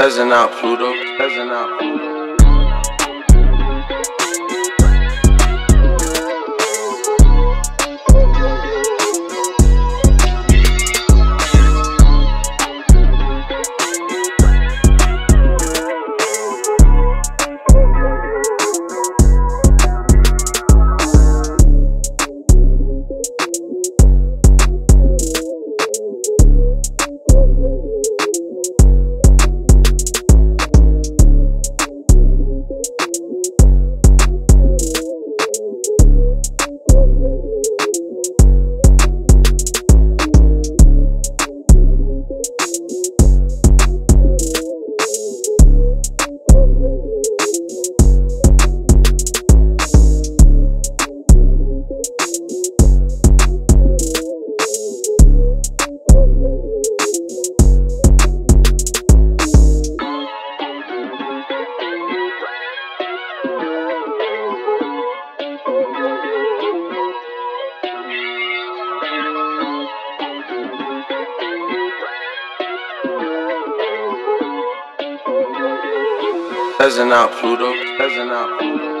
Pheasant out Pluto. Pheasant out Pluto. Pheasant out Pluto. Pheasant out Pluto.